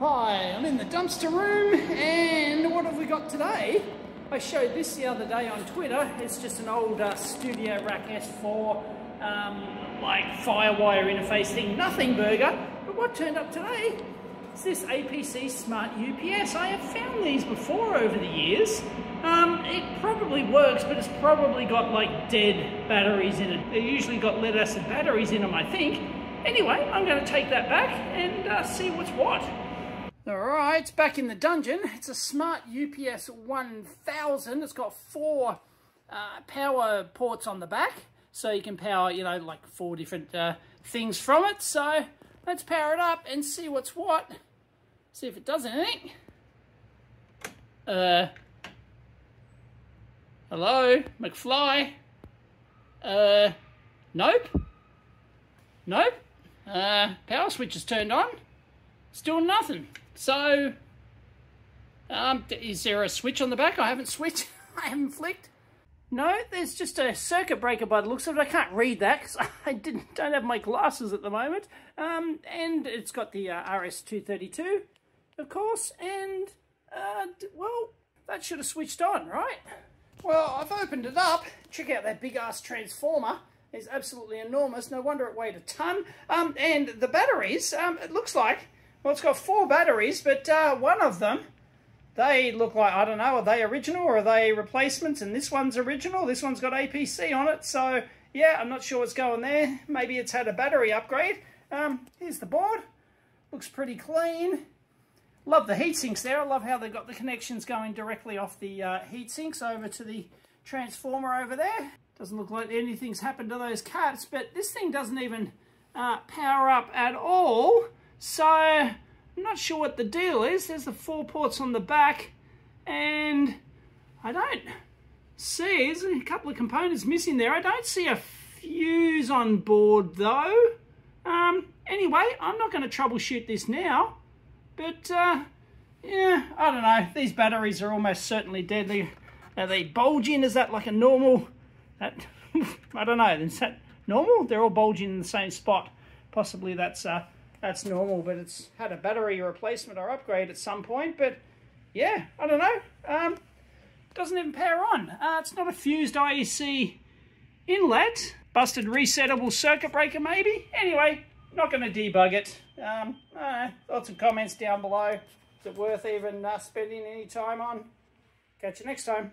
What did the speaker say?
Hi, I'm in the dumpster room and what have we got today? I showed this the other day on Twitter. It's just an old uh, Studio Rack S4 um, like Firewire interface thing, nothing burger. But what turned up today is this APC Smart UPS. I have found these before over the years. Um, it probably works, but it's probably got like dead batteries in it. They usually got lead acid batteries in them, I think. Anyway, I'm going to take that back and uh, see what's what. Alright, back in the dungeon. It's a smart UPS 1000. It's got four uh, power ports on the back. So you can power, you know, like four different uh, things from it. So let's power it up and see what's what. See if it does anything. Uh, hello, McFly. Uh, nope. Nope. Uh, power switch is turned on. Still nothing. So, um, is there a switch on the back? I haven't switched. I haven't flicked. No, there's just a circuit breaker by the looks of it. I can't read that because I didn't don't have my glasses at the moment. Um, and it's got the uh, RS232, of course. And, uh, well, that should have switched on, right? Well, I've opened it up. Check out that big-ass transformer. It's absolutely enormous. No wonder it weighed a ton. Um, and the batteries, um, it looks like well, it's got four batteries, but uh, one of them, they look like, I don't know, are they original or are they replacements? And this one's original, this one's got APC on it. So, yeah, I'm not sure what's going there. Maybe it's had a battery upgrade. Um, here's the board. Looks pretty clean. Love the heat sinks there. I love how they've got the connections going directly off the uh, heat sinks over to the transformer over there. Doesn't look like anything's happened to those caps, but this thing doesn't even uh, power up at all. So, I'm not sure what the deal is. There's the four ports on the back, and I don't see, there's a couple of components missing there. I don't see a fuse on board, though. Um, anyway, I'm not going to troubleshoot this now, but, uh, yeah, I don't know. These batteries are almost certainly deadly. Are they bulging? Is that like a normal... That, I don't know. Is that normal? They're all bulging in the same spot. Possibly that's... Uh, that's normal, but it's had a battery replacement or upgrade at some point. But yeah, I don't know. Um, doesn't even power on. Uh, it's not a fused IEC inlet. Busted resettable circuit breaker maybe. Anyway, not going to debug it. Um, lots of comments down below. Is it worth even uh, spending any time on? Catch you next time.